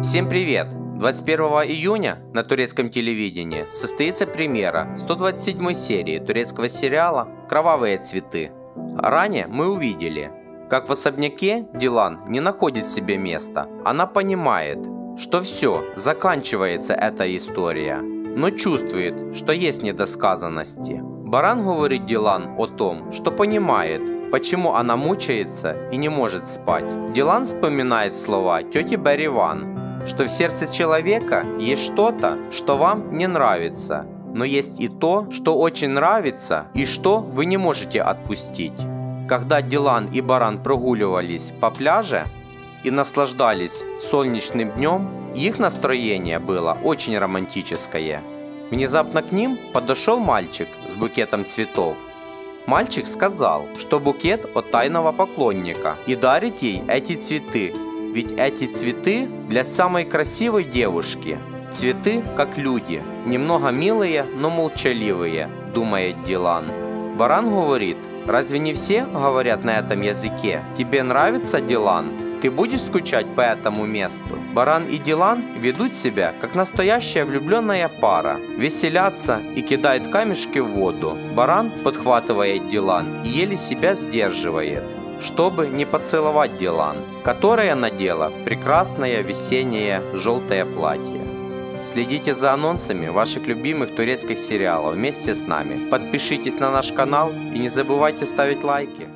Всем привет! 21 июня на турецком телевидении состоится премьера 127 серии турецкого сериала «Кровавые цветы». Ранее мы увидели, как в особняке Дилан не находит себе места. Она понимает, что все, заканчивается эта история, но чувствует, что есть недосказанности. Баран говорит Дилан о том, что понимает, почему она мучается и не может спать. Дилан вспоминает слова тети Берри Ван, что в сердце человека есть что-то, что вам не нравится, но есть и то, что очень нравится и что вы не можете отпустить. Когда Дилан и Баран прогуливались по пляже и наслаждались солнечным днем, их настроение было очень романтическое. Внезапно к ним подошел мальчик с букетом цветов. Мальчик сказал, что букет от тайного поклонника и дарит ей эти цветы ведь эти цветы для самой красивой девушки. Цветы, как люди, немного милые, но молчаливые, думает Дилан. Баран говорит, разве не все говорят на этом языке? Тебе нравится Дилан? Ты будешь скучать по этому месту? Баран и Дилан ведут себя, как настоящая влюбленная пара. Веселятся и кидают камешки в воду. Баран подхватывает Дилан и еле себя сдерживает чтобы не поцеловать Дилан, которая надела прекрасное весеннее желтое платье. Следите за анонсами ваших любимых турецких сериалов вместе с нами. Подпишитесь на наш канал и не забывайте ставить лайки.